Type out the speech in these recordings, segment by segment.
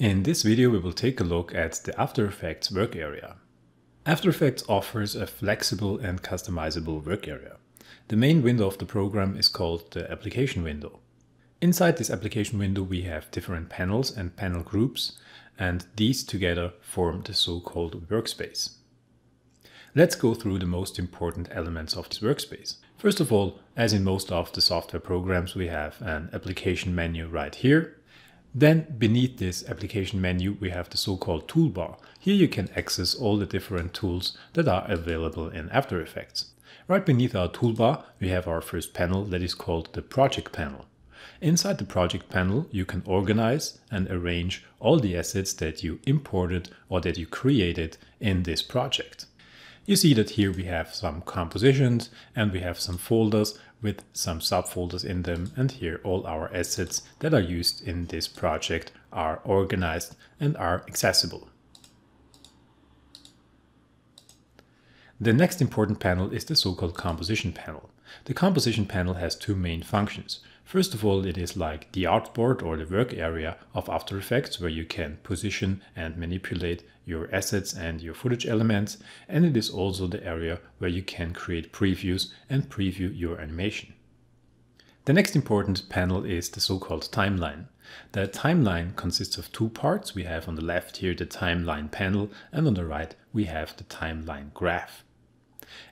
In this video, we will take a look at the After Effects work area. After Effects offers a flexible and customizable work area. The main window of the program is called the application window. Inside this application window, we have different panels and panel groups, and these together form the so-called workspace. Let's go through the most important elements of this workspace. First of all, as in most of the software programs, we have an application menu right here, then beneath this application menu, we have the so-called toolbar. Here you can access all the different tools that are available in After Effects. Right beneath our toolbar, we have our first panel that is called the project panel. Inside the project panel, you can organize and arrange all the assets that you imported or that you created in this project. You see that here we have some compositions and we have some folders with some subfolders in them and here all our assets that are used in this project are organized and are accessible. The next important panel is the so-called composition panel. The composition panel has two main functions. First of all, it is like the artboard or the work area of After Effects where you can position and manipulate your assets and your footage elements. And it is also the area where you can create previews and preview your animation. The next important panel is the so-called timeline. The timeline consists of two parts. We have on the left here the timeline panel and on the right we have the timeline graph.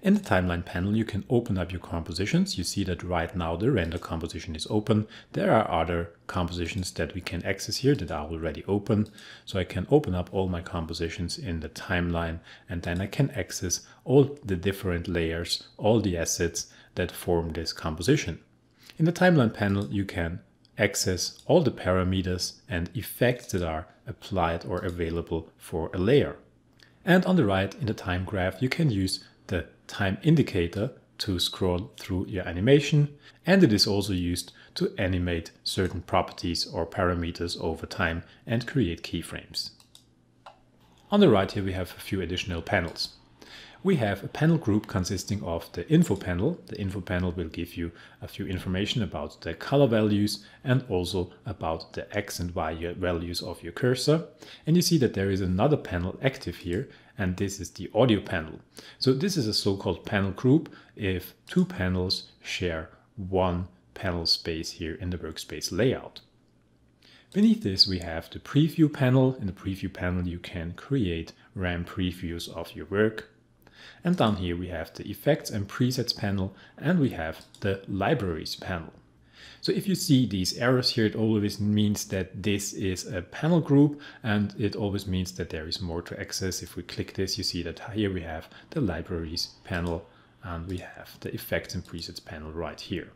In the timeline panel, you can open up your compositions. You see that right now the render composition is open. There are other compositions that we can access here that are already open. So I can open up all my compositions in the timeline and then I can access all the different layers, all the assets that form this composition. In the timeline panel, you can access all the parameters and effects that are applied or available for a layer. And on the right in the time graph, you can use the time indicator to scroll through your animation and it is also used to animate certain properties or parameters over time and create keyframes. On the right here we have a few additional panels we have a panel group consisting of the info panel. The info panel will give you a few information about the color values and also about the X and Y values of your cursor. And you see that there is another panel active here and this is the audio panel. So this is a so-called panel group if two panels share one panel space here in the workspace layout. Beneath this we have the preview panel. In the preview panel you can create RAM previews of your work and down here we have the effects and presets panel and we have the libraries panel. So if you see these arrows here, it always means that this is a panel group and it always means that there is more to access. If we click this, you see that here we have the libraries panel and we have the effects and presets panel right here.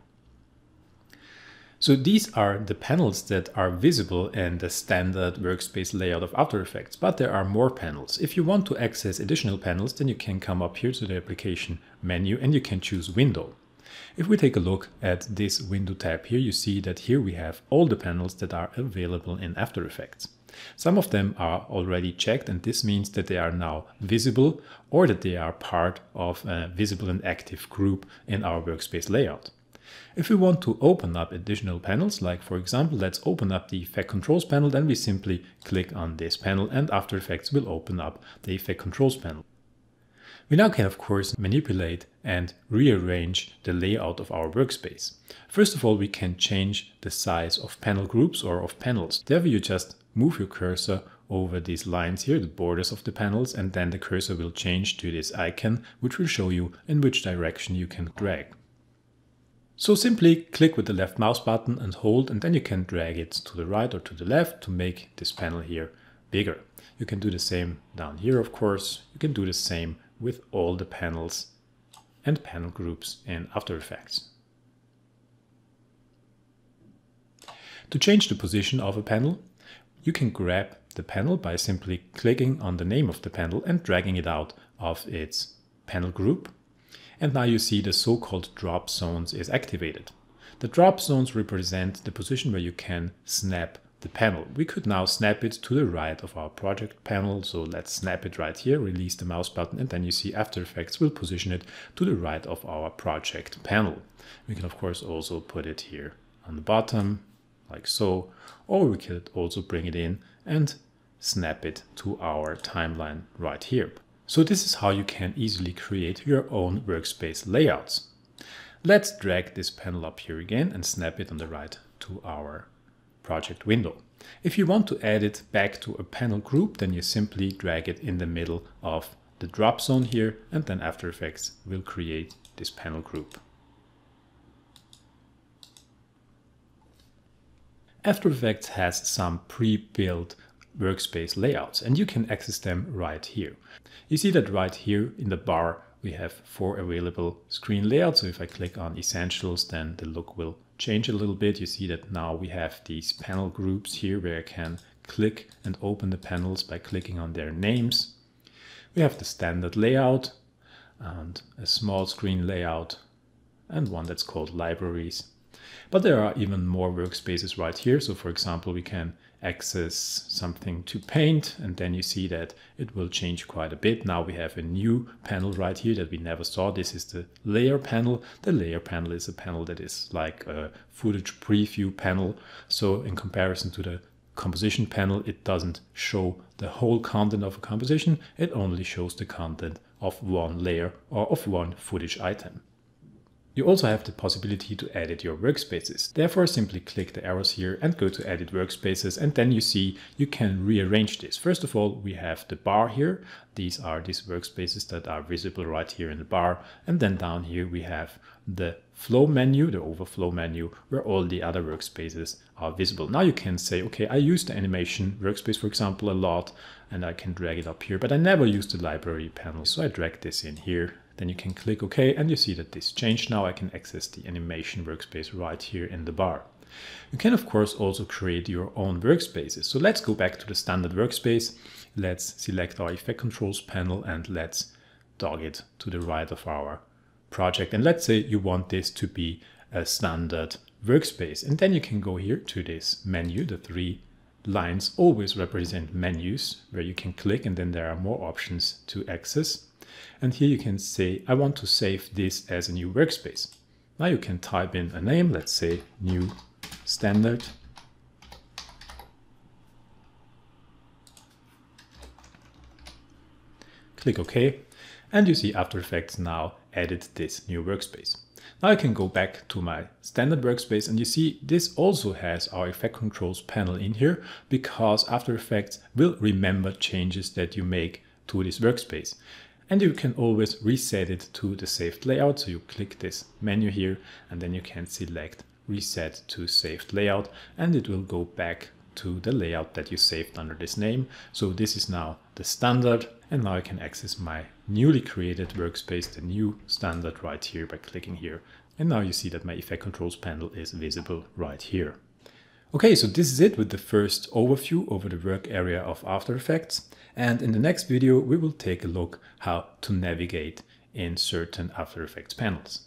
So these are the panels that are visible in the standard workspace layout of After Effects, but there are more panels. If you want to access additional panels, then you can come up here to the application menu and you can choose window. If we take a look at this window tab here, you see that here we have all the panels that are available in After Effects. Some of them are already checked and this means that they are now visible or that they are part of a visible and active group in our workspace layout. If we want to open up additional panels, like for example, let's open up the Effect Controls panel, then we simply click on this panel and After Effects will open up the Effect Controls panel. We now can of course manipulate and rearrange the layout of our workspace. First of all, we can change the size of panel groups or of panels. Therefore, you just move your cursor over these lines here, the borders of the panels, and then the cursor will change to this icon, which will show you in which direction you can drag. So simply click with the left mouse button and hold and then you can drag it to the right or to the left to make this panel here bigger. You can do the same down here of course. You can do the same with all the panels and panel groups in After Effects. To change the position of a panel, you can grab the panel by simply clicking on the name of the panel and dragging it out of its panel group and now you see the so-called drop zones is activated. The drop zones represent the position where you can snap the panel. We could now snap it to the right of our project panel. So let's snap it right here, release the mouse button, and then you see After Effects will position it to the right of our project panel. We can of course also put it here on the bottom like so, or we could also bring it in and snap it to our timeline right here. So this is how you can easily create your own workspace layouts. Let's drag this panel up here again and snap it on the right to our project window. If you want to add it back to a panel group, then you simply drag it in the middle of the drop zone here, and then After Effects will create this panel group. After Effects has some pre-built workspace layouts and you can access them right here. You see that right here in the bar we have four available screen layouts. So if I click on Essentials, then the look will change a little bit. You see that now we have these panel groups here where I can click and open the panels by clicking on their names. We have the standard layout and a small screen layout and one that's called libraries. But there are even more workspaces right here. So for example, we can access something to paint and then you see that it will change quite a bit. Now we have a new panel right here that we never saw. This is the layer panel. The layer panel is a panel that is like a footage preview panel. So in comparison to the composition panel, it doesn't show the whole content of a composition. It only shows the content of one layer or of one footage item. You also have the possibility to edit your workspaces. Therefore, simply click the arrows here and go to edit workspaces and then you see you can rearrange this. First of all, we have the bar here. These are these workspaces that are visible right here in the bar. And then down here we have the flow menu, the overflow menu, where all the other workspaces are visible. Now you can say, okay, I use the animation workspace, for example, a lot, and I can drag it up here, but I never use the library panel. So I drag this in here then you can click OK and you see that this changed. Now I can access the animation workspace right here in the bar. You can of course also create your own workspaces. So let's go back to the standard workspace. Let's select our effect controls panel and let's dog it to the right of our project. And let's say you want this to be a standard workspace. And then you can go here to this menu, the three lines always represent menus where you can click and then there are more options to access. And here you can say, I want to save this as a new workspace. Now you can type in a name, let's say new standard. Click OK, and you see After Effects now added this new workspace. Now I can go back to my standard workspace and you see this also has our effect controls panel in here because After Effects will remember changes that you make to this workspace. And you can always reset it to the saved layout. So you click this menu here and then you can select reset to saved layout and it will go back to the layout that you saved under this name. So this is now the standard and now I can access my newly created workspace, the new standard right here by clicking here. And now you see that my effect controls panel is visible right here. Okay, so this is it with the first overview over the work area of After Effects. And in the next video, we will take a look how to navigate in certain After Effects panels.